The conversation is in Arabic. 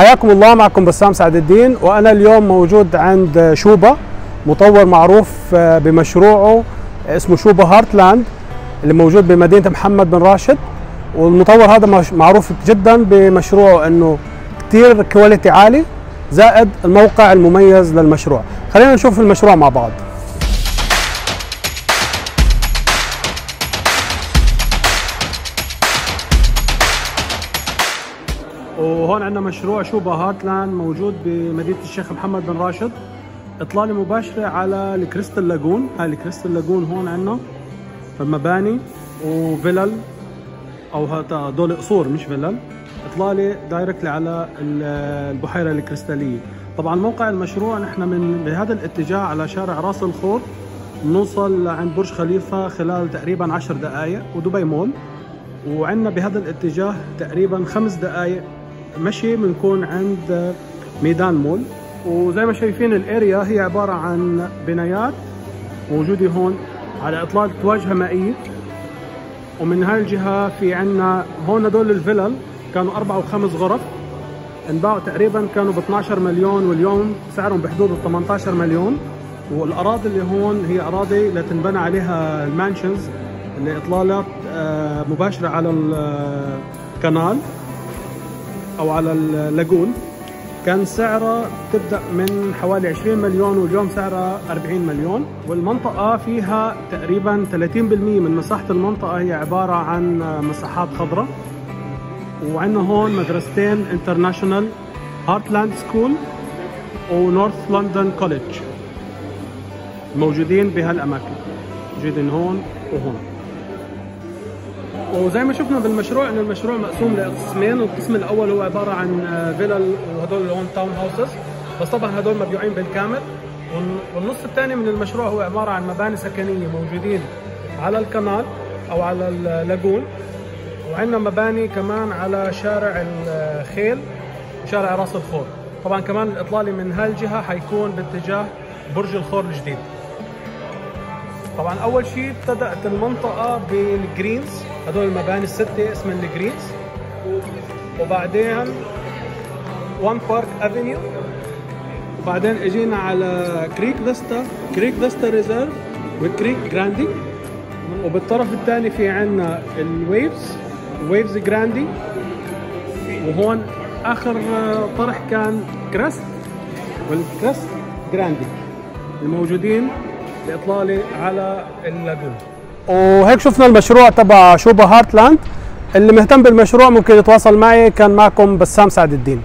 حياكم الله معكم بسام سعد الدين وأنا اليوم موجود عند Sobha مطور معروف آه، بمشروعه اسمه Sobha Hartland اللي موجود بمدينة محمد بن راشد. والمطور هذا معروف جدا بمشروعه إنه كثير quality عالي زائد الموقع المميز للمشروع. خلينا نشوف المشروع مع بعض. وهون عندنا مشروع Sobha Hartland موجود بمدينة الشيخ محمد بن راشد. إطلالة مباشرة على ال crystal lagoon. هاي ال crystal lagoon هون عندنا مباني وفلل أو هدول قصور مش فلل إطلالة directly على ال- البحيرة الكريستالية. طبعا موقع المشروع نحن من بهذا الاتجاه على شارع راس الخور بنوصل لعند برج خليفة خلال تقريبا 10 دقائق و Dubai Mall. وعندنا بهذا الاتجاه تقريبا خمس دقائق مشي بنكون عند Meydan Mall. وزي ما شايفين ال area هي عبارة عن بنايات موجودة هون على اطلالة واجهه مائيه ومن هاي الجهه في عندنا هون هدول الفلل كانوا أربع وخمس غرف. انباعوا تقريبا كانوا ب 12 مليون واليوم سعرهم بحدود ال 18 مليون. والأراضي اللي هون هي أراضي لتنبنى عليها ال mansions اللي إطلالات آه، مباشرة على ال canal أو على ال lagoon كان سعرها تبدأ من حوالي 20 مليون واليوم سعرها 40 مليون. والمنطقة فيها تقريبا 30% من مساحة المنطقة هي عبارة عن مساحات خضراء. وعندنا هون مدرستين international Hartland school و North London College موجودين بهالأماكن. موجودين هون وهون. وزي ما شفنا بالمشروع انه المشروع مقسوم لقسمين. القسم الأول هو عبارة عن آه، فيلل وهدول اللي هون townhouses بس طبعا هدول مبيوعين بالكامل. والن- والنص الثاني من المشروع هو عبارة عن مباني سكنية موجودين على ال canal أو على ال lagoon. وعندنا مباني كمان على شارع الخيل وشارع راس الخور. طبعا كمان الإطلالي من هاي الجهه حيكون باتجاه برج الخور الجديد. طبعا أول شيء ابتدأت المنطقة بال Greens. هدول المباني الستة اسمها ال Greens. وبعدين One Park Avenue وبعدين إجينا على Creek Vista Creek Vista Reserve و Creek Grande وبالطرف الثاني في عندنا ال Waves Waves Grande وهون آخر طرح كان Crest وال Crest Grande الموجودين باطلاله على ال lagoon وهيك شفنا المشروع تبع Sobha Hartland. اللي مهتم بالمشروع ممكن يتواصل معي كان معكم بسام سعد الدين.